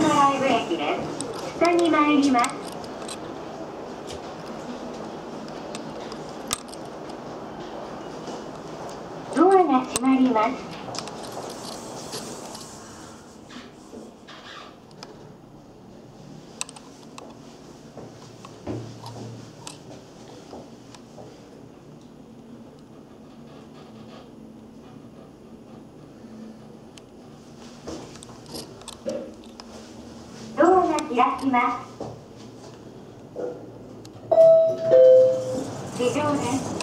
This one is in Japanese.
島ライブ駅です。下に参ります。ドアが閉まりますドアが開きます。非常です